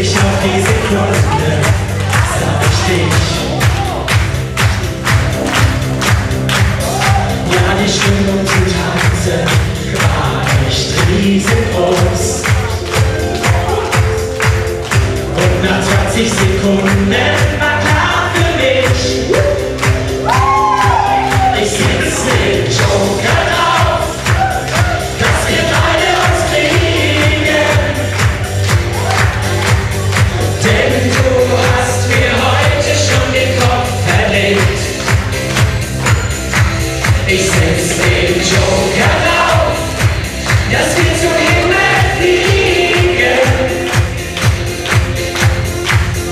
ich auf die Sekunde, sag ich dich. Ja, die Stimmung zu tanzen. Ich setz den Joker drauf, dass wir zum Himmel fliegen.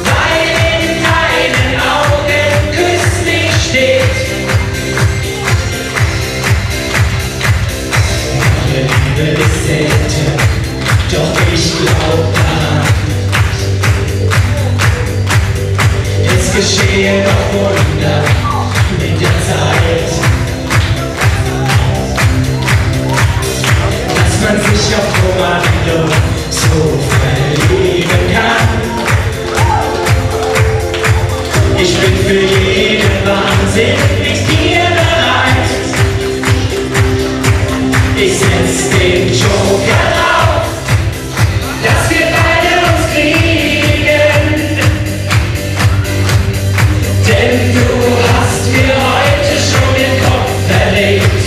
Weil in meinen Augen kürzlich steht. Meine Liebe ist selten, doch ich glaub daran. Es geschehen noch Wunder. Ich bin für jeden Wahnsinn mit dir bereit. Ich setz den Joker auf, dass wir beide uns kriegen. Denn du hast mir heute schon den Kopf verlegt.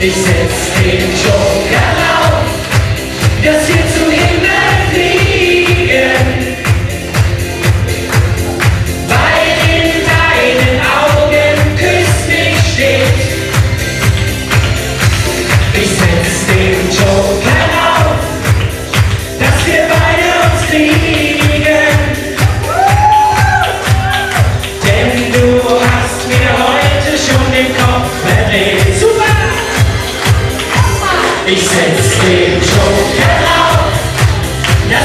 Ich setz den Joker auf, dass wir Ich setz den Joker auf, wir